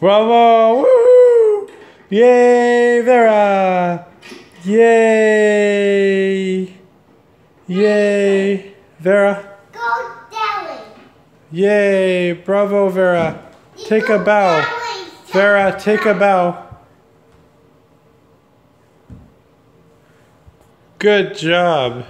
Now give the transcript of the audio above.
Bravo! Woo! Yay, Vera! Yay! Yay, Vera! Go Delhi! Yay, bravo, Vera! Take a bow. Vera, take a bow. Good job.